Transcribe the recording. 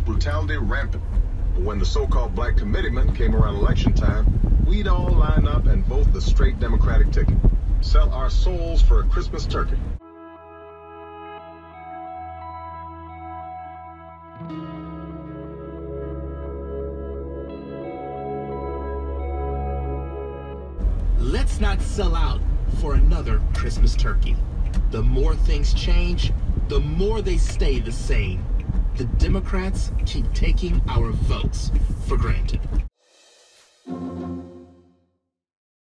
police brutality rampant. But when the so-called black committeemen came around election time, we'd all line up and vote the straight Democratic ticket. Sell our souls for a Christmas turkey. Let's not sell out for another Christmas turkey. The more things change, the more they stay the same. The Democrats keep taking our votes for granted.